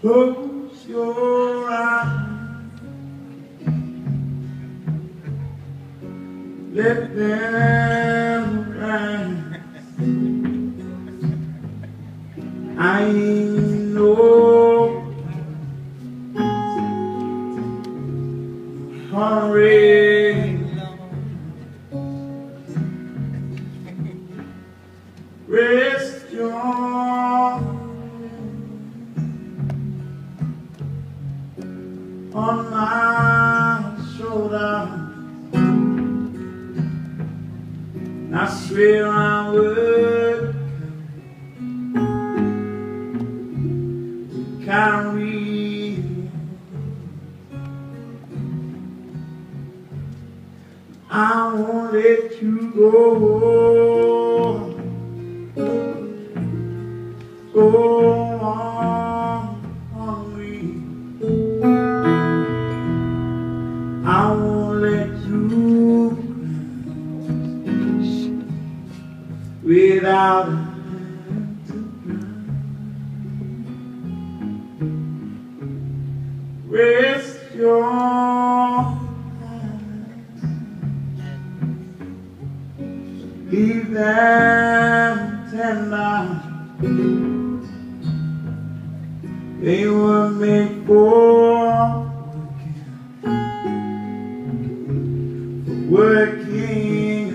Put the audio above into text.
Close your eyes. Let them. I know hurry. On my shoulder. I swear I would carry. I won't let you go. Go let you without a hand cry. Rest your eyes. Leave them tender. They were made for being.